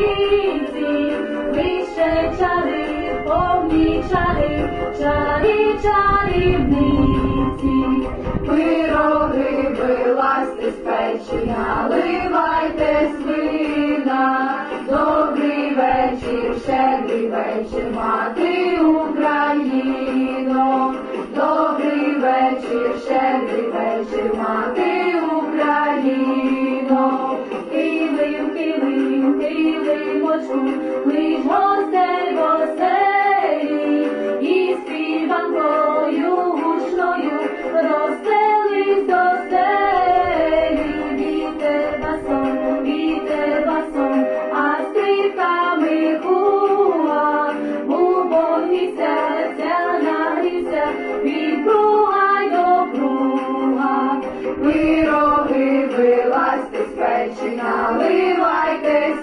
чарівці, вище чари, повні чари, чарі чарівниці, пироги вилазьте з печі, наливайте свина, добрий вечір, щедрий вечір, мати Україно, добрий вечір, щедрий вечір, мати Україно.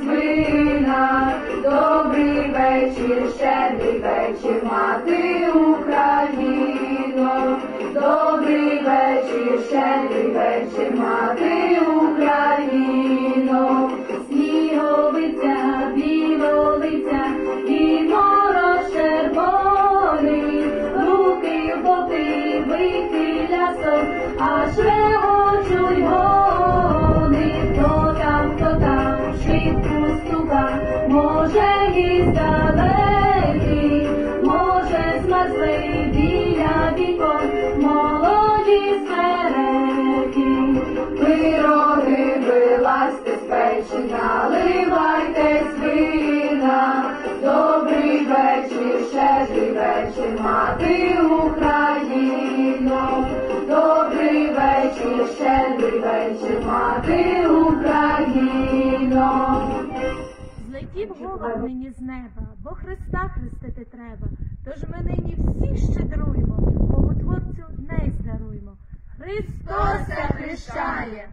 Свина. Добрий вечір, щедрий вечір, мати Україно. Добрий вечір, щедрий вечір, мати Україно. Сніговиця, білолиця і мороз червоний, руки в боки вихилясом, аж ревочуть Пироги вилазьте з печі, наливайте свина. Добрий вечір, щедрий вечір, мати Україно. Добрий вечір, щедрий вечір, мати Україно. Злетів голод нині з неба, бо Христа хрестити треба. Тож ми Христос хрещає!